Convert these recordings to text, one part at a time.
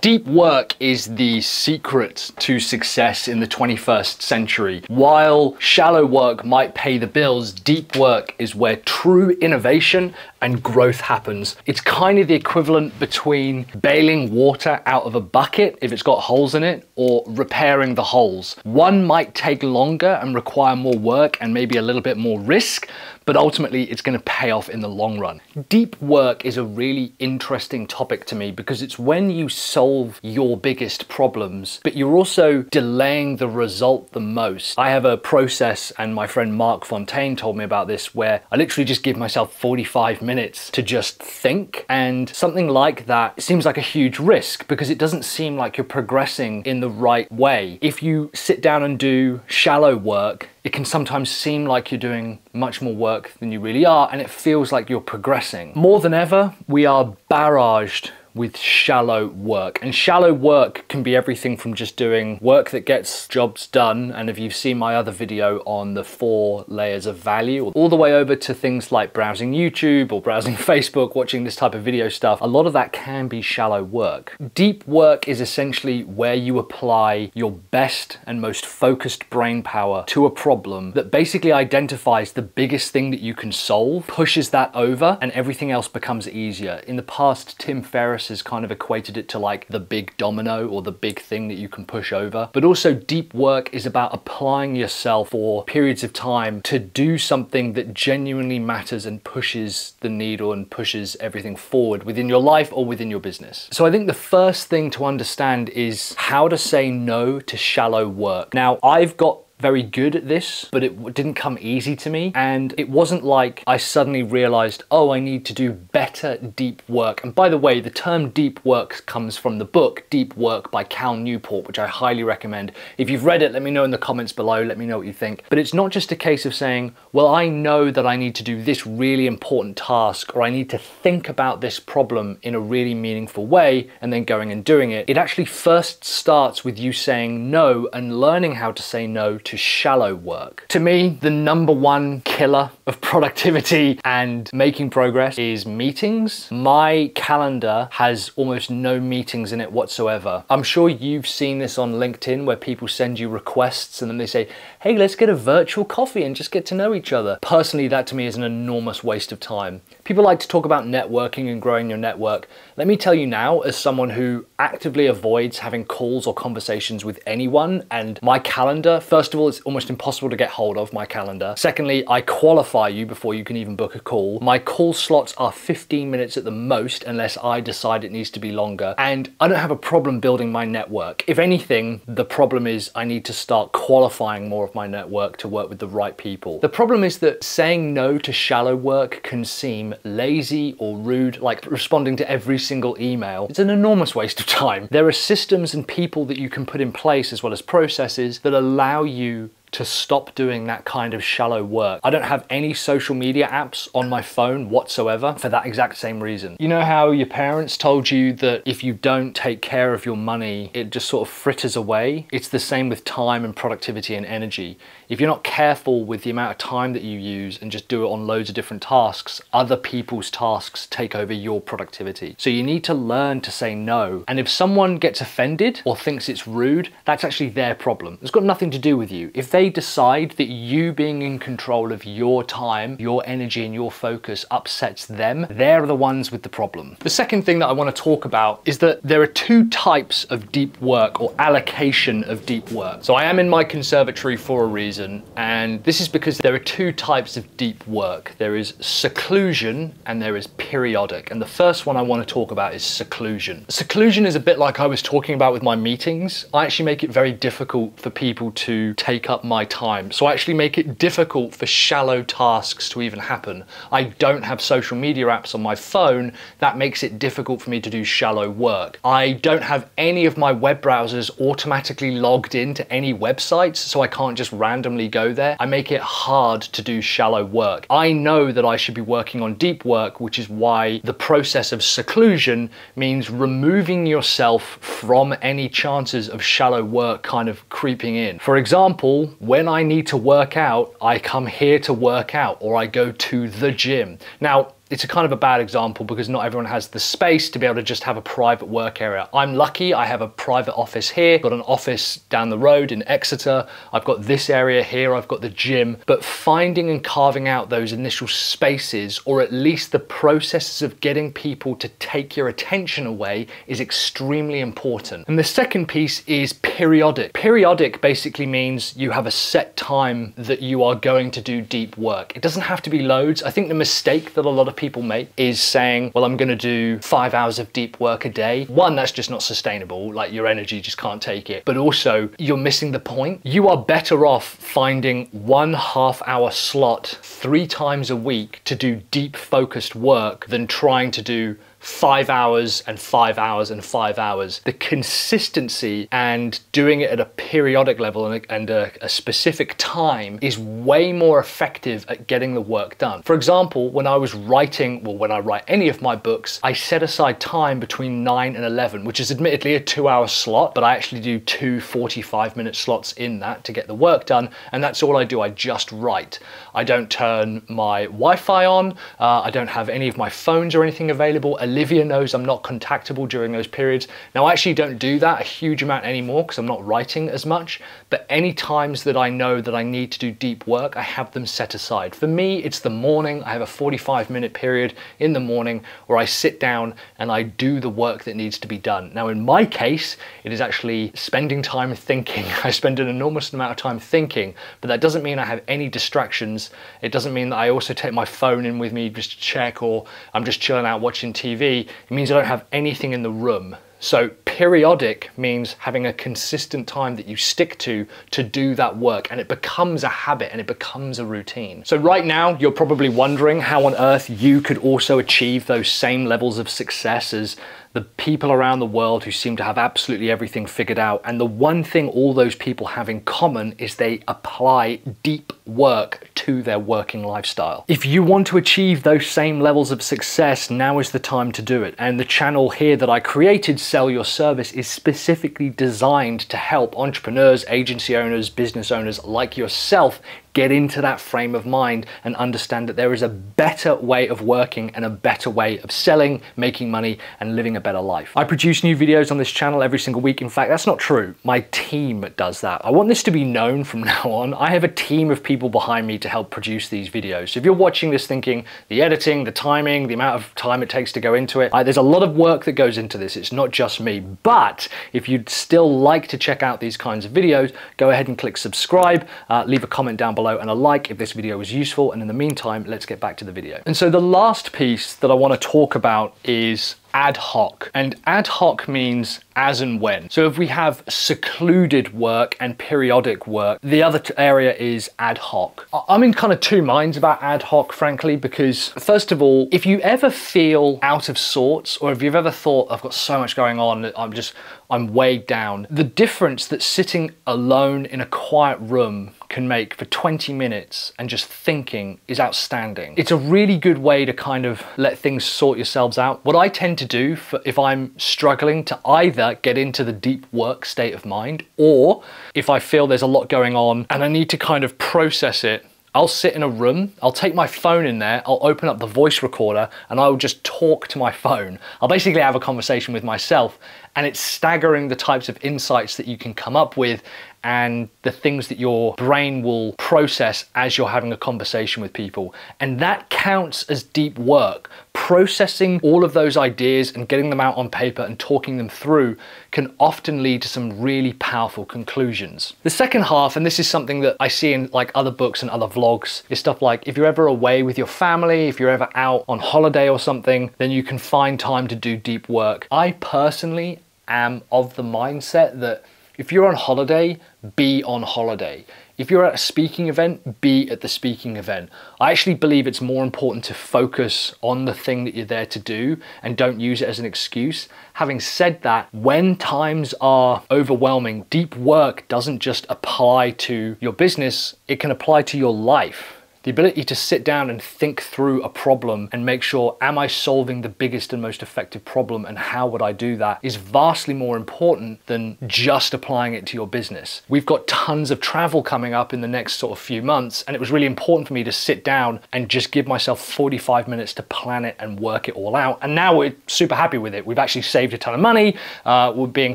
Deep work is the secret to success in the 21st century. While shallow work might pay the bills, deep work is where true innovation and growth happens. It's kind of the equivalent between bailing water out of a bucket if it's got holes in it or repairing the holes. One might take longer and require more work and maybe a little bit more risk, but ultimately it's going to pay off in the long run. Deep work is a really interesting topic to me because it's when you solve your biggest problems, but you're also delaying the result the most. I have a process, and my friend Mark Fontaine told me about this, where I literally just give myself 45 minutes to just think. And something like that seems like a huge risk because it doesn't seem like you're progressing in the right way. If you sit down and do shallow work, it can sometimes seem like you're doing much more work than you really are and it feels like you're progressing. More than ever, we are barraged with shallow work. And shallow work can be everything from just doing work that gets jobs done. And if you've seen my other video on the four layers of value, all the way over to things like browsing YouTube or browsing Facebook, watching this type of video stuff, a lot of that can be shallow work. Deep work is essentially where you apply your best and most focused brain power to a problem that basically identifies the biggest thing that you can solve, pushes that over, and everything else becomes easier. In the past, Tim Ferriss has kind of equated it to like the big domino or the big thing that you can push over. But also deep work is about applying yourself for periods of time to do something that genuinely matters and pushes the needle and pushes everything forward within your life or within your business. So I think the first thing to understand is how to say no to shallow work. Now I've got very good at this, but it didn't come easy to me. And it wasn't like I suddenly realized, oh, I need to do better deep work. And by the way, the term deep work comes from the book Deep Work by Cal Newport, which I highly recommend. If you've read it, let me know in the comments below. Let me know what you think. But it's not just a case of saying, well, I know that I need to do this really important task, or I need to think about this problem in a really meaningful way, and then going and doing it. It actually first starts with you saying no and learning how to say no to shallow work. To me, the number one killer of productivity and making progress is meetings. My calendar has almost no meetings in it whatsoever. I'm sure you've seen this on LinkedIn where people send you requests and then they say, hey, let's get a virtual coffee and just get to know each other. Personally, that to me is an enormous waste of time. People like to talk about networking and growing your network. Let me tell you now, as someone who actively avoids having calls or conversations with anyone, and my calendar, first of all, it's almost impossible to get hold of my calendar. Secondly, I qualify you before you can even book a call. My call slots are 15 minutes at the most, unless I decide it needs to be longer. And I don't have a problem building my network. If anything, the problem is I need to start qualifying more of my network to work with the right people. The problem is that saying no to shallow work can seem lazy or rude, like responding to every single email. It's an enormous waste of time. There are systems and people that you can put in place as well as processes that allow you you to stop doing that kind of shallow work. I don't have any social media apps on my phone whatsoever for that exact same reason. You know how your parents told you that if you don't take care of your money, it just sort of fritters away? It's the same with time and productivity and energy. If you're not careful with the amount of time that you use and just do it on loads of different tasks, other people's tasks take over your productivity. So you need to learn to say no. And if someone gets offended or thinks it's rude, that's actually their problem. It's got nothing to do with you. If they they decide that you being in control of your time, your energy, and your focus upsets them, they're the ones with the problem. The second thing that I want to talk about is that there are two types of deep work or allocation of deep work. So I am in my conservatory for a reason, and this is because there are two types of deep work. There is seclusion and there is periodic. And the first one I want to talk about is seclusion. Seclusion is a bit like I was talking about with my meetings. I actually make it very difficult for people to take up my time. So I actually make it difficult for shallow tasks to even happen. I don't have social media apps on my phone. That makes it difficult for me to do shallow work. I don't have any of my web browsers automatically logged into any websites, so I can't just randomly go there. I make it hard to do shallow work. I know that I should be working on deep work, which is why the process of seclusion means removing yourself from any chances of shallow work kind of creeping in. For example, when I need to work out, I come here to work out or I go to the gym. Now, it's a kind of a bad example because not everyone has the space to be able to just have a private work area. I'm lucky, I have a private office here, I've got an office down the road in Exeter, I've got this area here, I've got the gym, but finding and carving out those initial spaces or at least the processes of getting people to take your attention away is extremely important. And the second piece is periodic. Periodic basically means you have a set time that you are going to do deep work. It doesn't have to be loads. I think the mistake that a lot of people make is saying, well, I'm going to do five hours of deep work a day. One, that's just not sustainable. Like your energy just can't take it. But also, you're missing the point. You are better off finding one half hour slot three times a week to do deep focused work than trying to do five hours and five hours and five hours. The consistency and doing it at a periodic level and a, and a, a, specific time is way more effective at getting the work done. For example, when I was writing, well, when I write any of my books, I set aside time between 9 and 11, which is admittedly a two hour slot, but I actually do two 45 minute slots in that to get the work done. And that's all I do. I just write. I don't turn my Wi Fi on, uh, I don't have any of my phones or anything available Olivia knows I'm not contactable during those periods. Now I actually don't do that a huge amount anymore because I'm not writing as much, but any times that I know that I need to do deep work, I have them set aside. For me, it's the morning. I have a 45 minute period in the morning where I sit down and I do the work that needs to be done. Now in my case, it is actually spending time thinking. I spend an enormous amount of time thinking, but that doesn't mean I have any distractions. It doesn't mean that I also take my phone in with me just to check or I'm just chilling out watching TV TV, it means I don't have anything in the room. So periodic means having a consistent time that you stick to to do that work and it becomes a habit and it becomes a routine. So right now you're probably wondering how on earth you could also achieve those same levels of success as the people around the world who seem to have absolutely everything figured out. And the one thing all those people have in common is they apply deep work to their working lifestyle. If you want to achieve those same levels of success, now is the time to do it. And the channel here that I created, Sell Your Service, is specifically designed to help entrepreneurs, agency owners, business owners like yourself get into that frame of mind and understand that there is a better way of working and a better way of selling, making money, and living a better life. I produce new videos on this channel every single week. In fact, that's not true. My team does that. I want this to be known from now on. I have a team of people behind me to help produce these videos. So if you're watching this thinking the editing, the timing, the amount of time it takes to go into it, there's a lot of work that goes into this. It's not just me. But if you'd still like to check out these kinds of videos, go ahead and click subscribe, uh, leave a comment down below and a like if this video was useful. And in the meantime, let's get back to the video. And so the last piece that I want to talk about is ad hoc. And ad hoc means as and when. So if we have secluded work and periodic work, the other area is ad hoc. I'm in kind of two minds about ad hoc, frankly, because first of all, if you ever feel out of sorts, or if you've ever thought, I've got so much going on, that I'm just, I'm weighed down, the difference that sitting alone in a quiet room can make for 20 minutes and just thinking is outstanding. It's a really good way to kind of let things sort yourselves out. What I tend to do for, if I'm struggling to either get into the deep work state of mind or if I feel there's a lot going on and I need to kind of process it I'll sit in a room, I'll take my phone in there, I'll open up the voice recorder and I'll just talk to my phone. I'll basically have a conversation with myself and it's staggering the types of insights that you can come up with and the things that your brain will process as you're having a conversation with people. And that counts as deep work. Processing all of those ideas and getting them out on paper and talking them through can often lead to some really powerful conclusions. The second half, and this is something that I see in like other books and other vlogs, is stuff like if you're ever away with your family, if you're ever out on holiday or something, then you can find time to do deep work. I personally am of the mindset that if you're on holiday, be on holiday. If you're at a speaking event, be at the speaking event. I actually believe it's more important to focus on the thing that you're there to do and don't use it as an excuse. Having said that, when times are overwhelming, deep work doesn't just apply to your business, it can apply to your life. The ability to sit down and think through a problem and make sure, am I solving the biggest and most effective problem and how would I do that is vastly more important than just applying it to your business. We've got tons of travel coming up in the next sort of few months and it was really important for me to sit down and just give myself 45 minutes to plan it and work it all out. And now we're super happy with it. We've actually saved a ton of money. Uh, we're being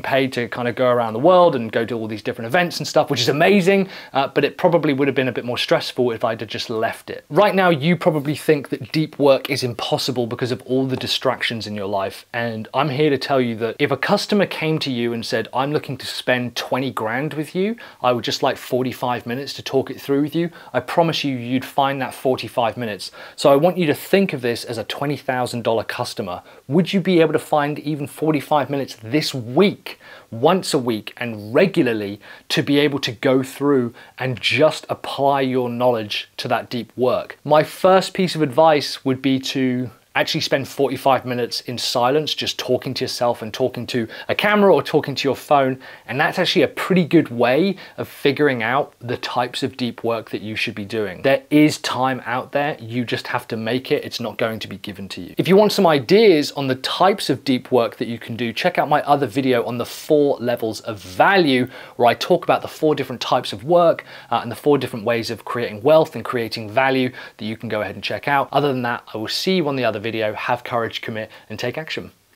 paid to kind of go around the world and go to all these different events and stuff, which is amazing, uh, but it probably would have been a bit more stressful if I'd just left it. Right now, you probably think that deep work is impossible because of all the distractions in your life. And I'm here to tell you that if a customer came to you and said, I'm looking to spend 20 grand with you, I would just like 45 minutes to talk it through with you, I promise you, you'd find that 45 minutes. So I want you to think of this as a $20,000 customer. Would you be able to find even 45 minutes this week, once a week and regularly to be able to go through and just apply your knowledge to that deep work? My first piece of advice would be to actually spend 45 minutes in silence just talking to yourself and talking to a camera or talking to your phone and that's actually a pretty good way of figuring out the types of deep work that you should be doing. There is time out there, you just have to make it, it's not going to be given to you. If you want some ideas on the types of deep work that you can do, check out my other video on the four levels of value where I talk about the four different types of work uh, and the four different ways of creating wealth and creating value that you can go ahead and check out. Other than that, I will see you on the other video, have courage, commit, and take action.